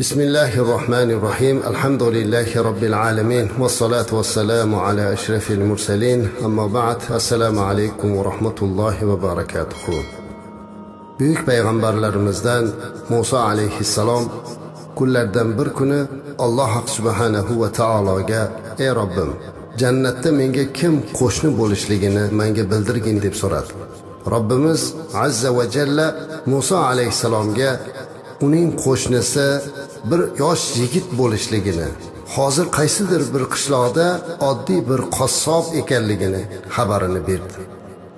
بسم الله الرحمن الرحيم الحمد لله رب العالمين والصلاة والسلام على أشرف المرسلين أما بعد السلام عليكم ورحمة الله وبركاته buyuk payg'ambarlarimizdan muso alayhissalom kunlardan bir kuni alloh subhanahu va taologa ey robbim jannatda menga kim qo'shni bo'lishligini menga bildirgin deb so'radi robbimiz azza va jalla muso alayhissalomga uning qo'shnisi bir yosh yigit bo'lishligini hozir qaysidir bir qishloqda oddiy bir qassob ekanligini xabarini berdi.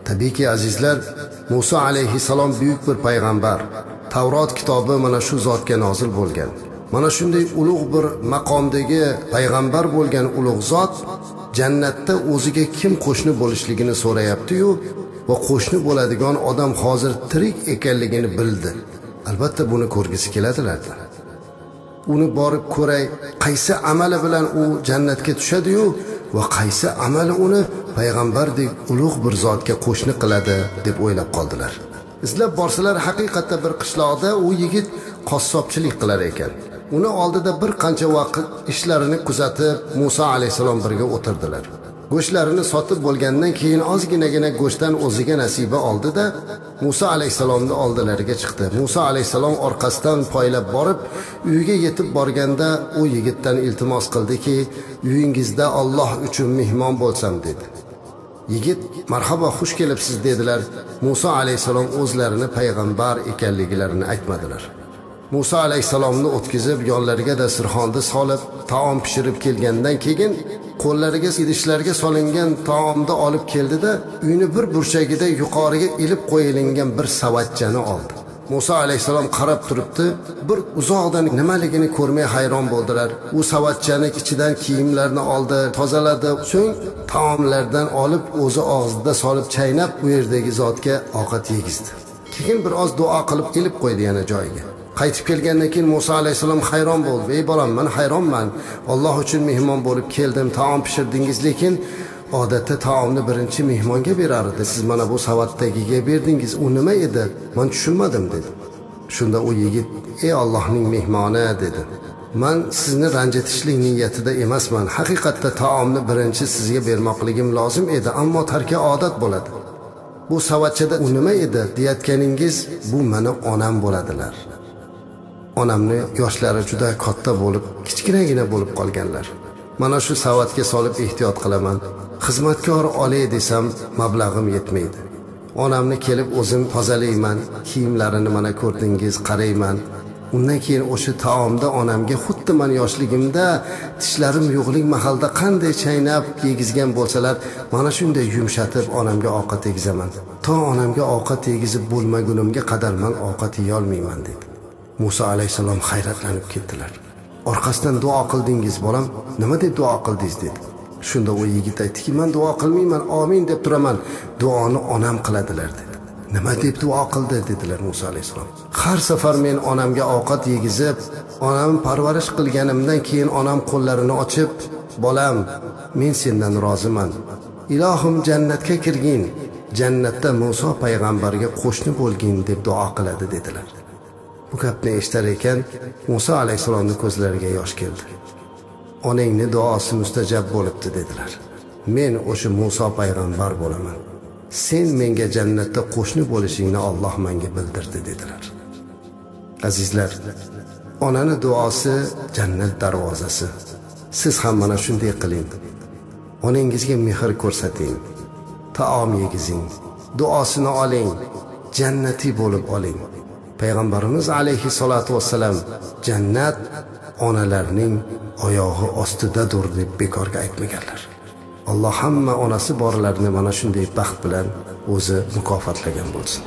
Tabiiyki azizlar muso alayhissalom buyuk bir payg'ambar tavrot kitobi mana shu zotga nozil bo'lgan. Mana shunday ulug' bir maqomdagi payg'ambar bo'lgan ulug' zot jannatda o'ziga kim qo'shni bo'lishligini so'rayaptiyu va qo'shni bo'ladigan odam hozir tirik ekanligini bildi. Albatta buni ko'rgisi keladilarda uni borib ko'ray qaysi amali bilan u jannatga tushadiyu va qaysi amali uni payg'ambardek ulug' bir zotga qo'shni qiladi deb o'ylab qoldilar. Izlab borsalar haqiqatda bir qishloqda u yigit qassobchilik qilar ekan. Uni oldida bir qancha vaqt ishlarini kuzatib muso alayhissalom birga o'tirdilar. Go'shtlarini sotib bo'lgandan keyin ozginagina go'shtdan o'ziga nasiba oldida muso alayhissalomni oldilariga chiqdi. Muso alayhissalom orqasidan poylab borib uyiga yetib borganda u yigitdan iltimos qildiki uyingizda olloh uchun mehmon bo'lsam dedi. Yigit marhabo xush kelibsiz dedilar. Muso alayhissalom o'zlarini payg'ambar ekanliklarini aytmadilar. Muso alayhissalomni o'tkazib yonlariga dasturxonni solib taom pishirib kelgandan keyin qo'llariga idishlarga solingan taomni olib keldida uyni bir burchagida yuqoriga ilib qo'yilgan bir savatchani oldi. Muso alayhissalom qarab turibdi bir uzoqdan nimaligini ko'rmay hayron bo'ldilar. U savatchani ichidan kiyimlarni oldi tozaladi so'ng taomlardan olib o'zi og'zida solib chaynab u yerdagi zotga ovqat yegizdi. Keyin biroz duo qilib ilib qo'ydi yana joyiga. Qaytib kelgandan keyin muso alayhissalom hayron bo'ldi. Ey bolam man hayronman. Olloh uchun mehmon bo'lib keldim. Taom pishirdingiz lekin odatda taomni birinchi mehmonga berar edi. Siz mana bu savatdagiga berdingiz. U nima edi? Man tushunmadim dedi. Shunda u yigit ey ollohning mehmoni dedi. Man sizni ranjitishlik niyatida emasman. Haqiqatda taomni birinchi sizga bermoqligim lozim edi ammo tarki odat bo'ladi. Bu savatchada u nima edi? Deyayotganingiz bu mani onam bo'ladilar. Onamni yoshlari juda katta bo'lib kichkinagina bo'lib qolganlar. Mana shu savatga solib ehtiyot qilaman. Xizmatkor olay desam mablag'im yetmaydi. Onamni kelib o'zim tozalayman kiyimlarini mana ko'rdingiz qarayman. Undan keyin o'sha taomda onamga xuddi man yoshligimda tishlarim yo'qlik mahalda qanday chaynab yegizgan bo'lsalar mana shunday yumshatib onamga ovqat yegizaman. To onamga ovqat yegizib bo'lmagunimga qadar man ovqat yeyolmayman dedi muso alayhissalom hayratlanib ketdilar. Orqasidan duo qildingiz bolam. Nima deb duo qildingiz dedi. Shunda u yigit aytdiki man duo qilmayman omin deb turaman. Duoni onam qiladilar dedi. Nima deb duo qildi? dedilar muso alayhissalom. Har safar men onamga ovqat yegizib onam parvarish qilganimdan keyin onam qo'llarini ochib bolam men sendan roziman. Ilohim jannatga kirgin. Jannatda muso payg'ambarga qo'shni bo'lgin deb duo qiladi dedilar. Bu gapni eshitar ekan muso alayhissalomni ko'zlariga yosh keldi. Onangni duosi mustajab bo'libdi dedilar. Men o'sha muso payg'ambar bo'laman. Sen menga jannatda qo'shni bo'lishingni olloh menga bildirdi dedilar. Azizlar onani duosi jannat darvozasi. Siz ham mana shunday qiling. Onangizga mehr ko'rsating taom yegizing duosini oling jannatiy bo'lib oling. Payg'ambarimiz alayhissalotu vassalam jannat onalarning oyog'i ostidadir deb bekorga aytmaganlar. Alloh hamma onasi borlarni mana shunday baxt bilan o'zi mukofotlagan bo'lsin.